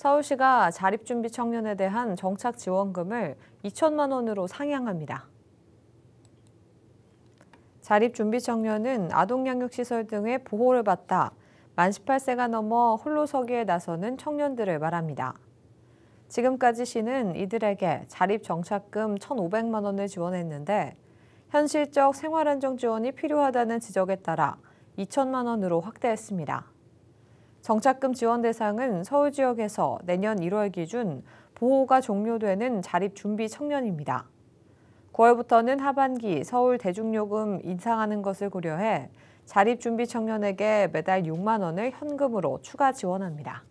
서울시가 자립준비 청년에 대한 정착 지원금을 2천만 원으로 상향합니다. 자립준비 청년은 아동양육시설 등의 보호를 받다 만 18세가 넘어 홀로서기에 나서는 청년들을 말합니다. 지금까지 시는 이들에게 자립정착금 1,500만 원을 지원했는데 현실적 생활안정 지원이 필요하다는 지적에 따라 2천만 원으로 확대했습니다. 정착금 지원 대상은 서울 지역에서 내년 1월 기준 보호가 종료되는 자립준비 청년입니다. 9월부터는 하반기 서울 대중요금 인상하는 것을 고려해 자립준비 청년에게 매달 6만 원을 현금으로 추가 지원합니다.